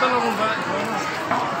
干了我们班。